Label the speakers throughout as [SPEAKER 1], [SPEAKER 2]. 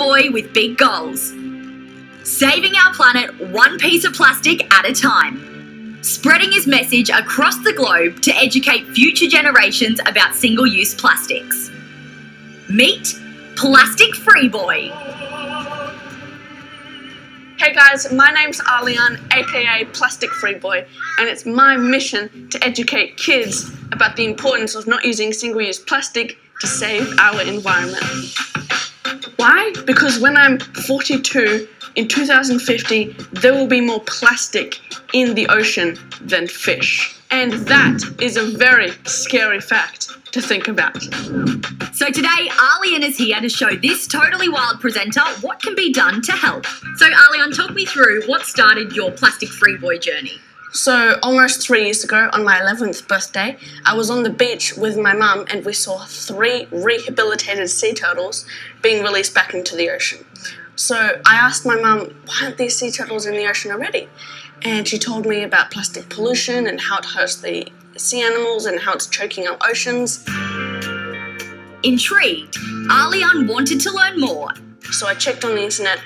[SPEAKER 1] boy with big goals. Saving our planet one piece of plastic at a time. Spreading his message across the globe to educate future generations about single use plastics. Meet Plastic Free Boy.
[SPEAKER 2] Hey guys, my name's Arlian, aka Plastic Free Boy, and it's my mission to educate kids about the importance of not using single use plastic to save our environment. Why? Because when I'm 42 in 2050, there will be more plastic in the ocean than fish. And that is a very scary fact to think about.
[SPEAKER 1] So today, Arlian is here to show this totally wild presenter what can be done to help. So Arlian, talk me through what started your plastic free boy journey.
[SPEAKER 2] So, almost three years ago, on my 11th birthday, I was on the beach with my mum and we saw three rehabilitated sea turtles being released back into the ocean. So, I asked my mum, why aren't these sea turtles in the ocean already? And she told me about plastic pollution and how it hurts the sea animals and how it's choking our oceans.
[SPEAKER 1] Intrigued, Arlian wanted to learn more.
[SPEAKER 2] So, I checked on the internet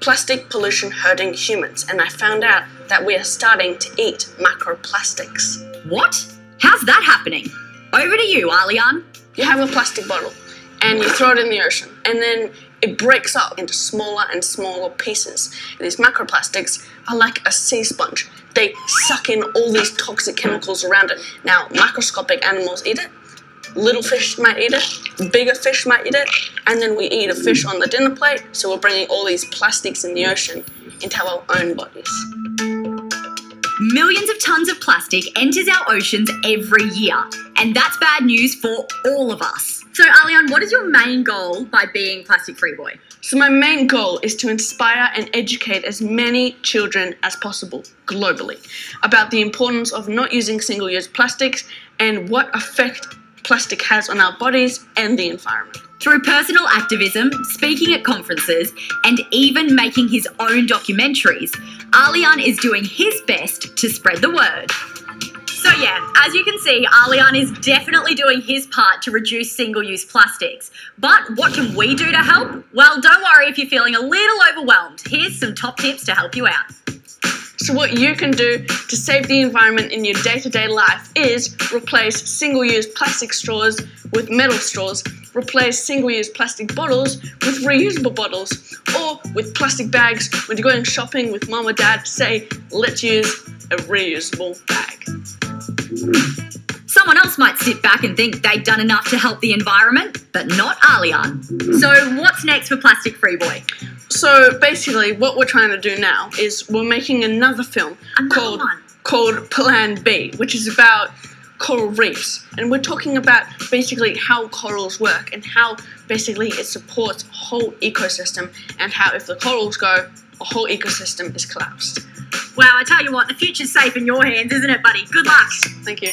[SPEAKER 2] plastic pollution hurting humans, and I found out that we are starting to eat macroplastics.
[SPEAKER 1] What? How's that happening? Over to you, Arlian.
[SPEAKER 2] You have a plastic bottle and you throw it in the ocean, and then it breaks up into smaller and smaller pieces. These macroplastics are like a sea sponge. They suck in all these toxic chemicals around it. Now, microscopic animals eat it, little fish might eat it, bigger fish might eat it, and then we eat a fish on the dinner plate, so we're bringing all these plastics in the ocean into our own bodies.
[SPEAKER 1] Millions of tons of plastic enters our oceans every year, and that's bad news for all of us. So, Arlian, what is your main goal by being Plastic Free Boy?
[SPEAKER 2] So, my main goal is to inspire and educate as many children as possible globally about the importance of not using single use plastics and what effect plastic has on our bodies and the environment.
[SPEAKER 1] Through personal activism, speaking at conferences, and even making his own documentaries, Arlian is doing his best to spread the word. So, yeah, as you can see, Arlian is definitely doing his part to reduce single use plastics. But what can we do to help? Well, don't worry if you're feeling a little overwhelmed. Here's some top tips to help you out.
[SPEAKER 2] So, what you can do to save the environment in your day to day life is replace single use plastic straws with metal straws, replace single use plastic bottles with reusable bottles, or with plastic bags when you're going shopping with mom or dad, say, let's use a reusable bag.
[SPEAKER 1] Someone else might sit back and think they've done enough to help the environment, but not Arlian. So, what's next for Plastic Free Boy?
[SPEAKER 2] So basically, what we're trying to do now is we're making another film
[SPEAKER 1] Another
[SPEAKER 2] called
[SPEAKER 1] one?
[SPEAKER 2] called Plan B, which is about coral reefs, and we're talking about basically how corals work and how basically it supports a whole ecosystem, and how if the corals go, a whole ecosystem is collapsed.
[SPEAKER 1] Wow, I tell you what, the future's safe in your hands, isn't it, buddy? Good luck.
[SPEAKER 2] Thank you.